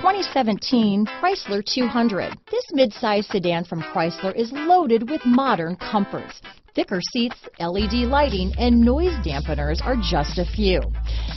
2017 Chrysler 200. This midsize sedan from Chrysler is loaded with modern comforts. Thicker seats, LED lighting, and noise dampeners are just a few.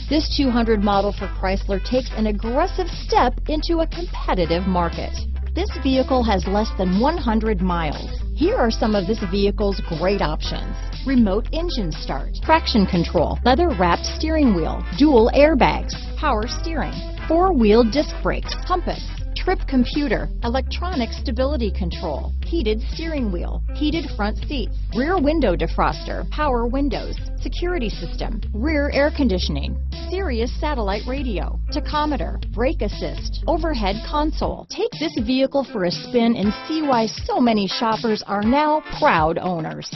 This 200 model for Chrysler takes an aggressive step into a competitive market. This vehicle has less than 100 miles. Here are some of this vehicle's great options. Remote engine start, traction control, leather wrapped steering wheel, dual airbags, power steering, four-wheel disc brakes, compass, trip computer, electronic stability control, heated steering wheel, heated front seats, rear window defroster, power windows, security system, rear air conditioning, Sirius satellite radio, tachometer, brake assist, overhead console. Take this vehicle for a spin and see why so many shoppers are now proud owners.